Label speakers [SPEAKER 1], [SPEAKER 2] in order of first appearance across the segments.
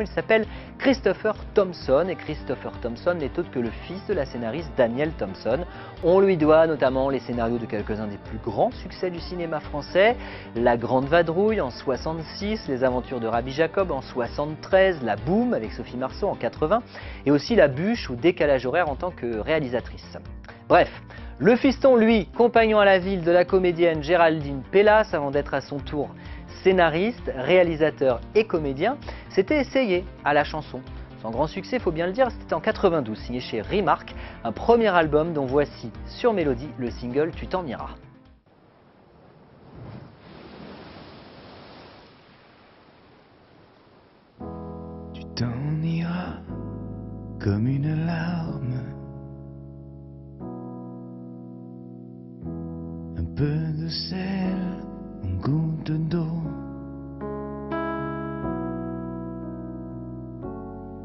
[SPEAKER 1] Il s'appelle Christopher Thompson et Christopher Thompson n'est autre que le fils de la scénariste Danielle Thompson. On lui doit notamment les scénarios de quelques-uns des plus grands succès du cinéma français, La Grande Vadrouille en 66, Les Aventures de Rabbi Jacob en 73, La Boom avec Sophie Marceau en 80 et aussi La Bûche ou Décalage horaire en tant que réalisatrice. Bref, le fiston, lui, compagnon à la ville de la comédienne Géraldine Pellas avant d'être à son tour scénariste, réalisateur et comédien, s'était essayé à la chanson. Sans grand succès, faut bien le dire, c'était en 92, signé chez Remark, un premier album dont voici sur Mélodie le single Tu t'en iras.
[SPEAKER 2] Tu t'en iras comme une larme. Un peu de sel, une goutte d'eau.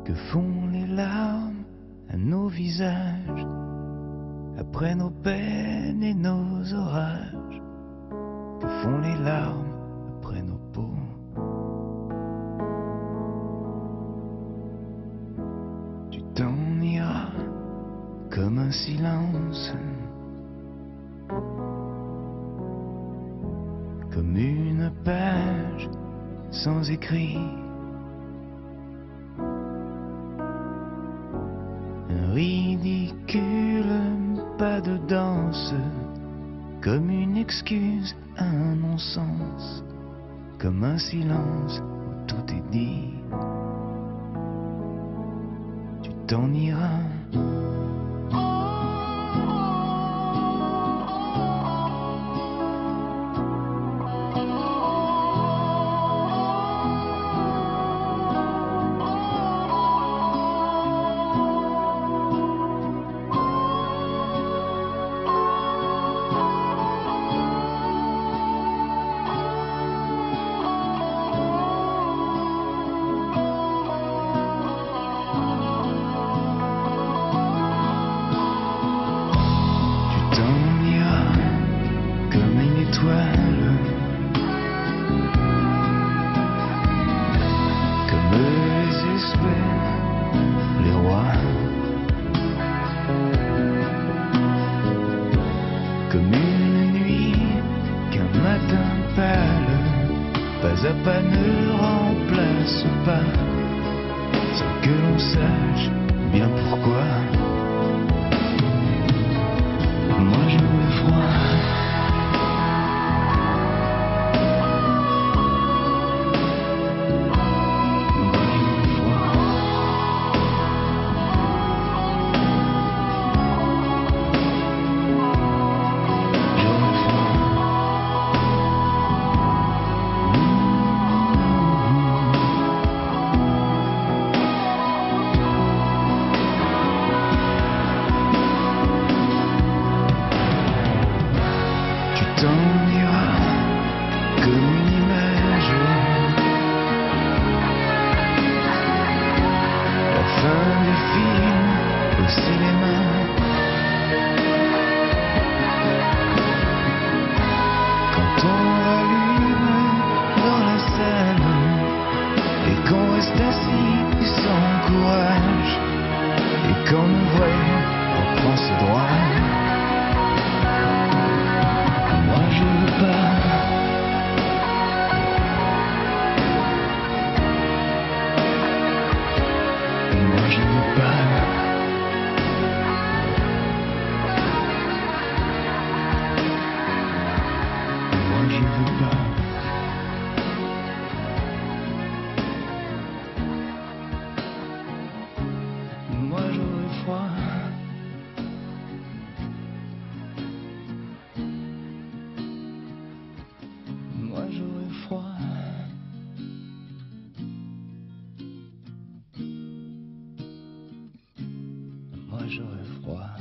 [SPEAKER 2] Que font les larmes à nos visages après nos peines et nos orages? Que font les larmes après nos peaux? Tu t'en iras comme un silence, comme une page sans écrit. Danse, comme une excuse, un non-sens, comme un silence où tout est dit. Tu t'en iras. Comme une nuit qu'un matin pâle, pas à pas ne remplace pas, sans que l'on sache bien pourquoi. Moi j'aurais froid.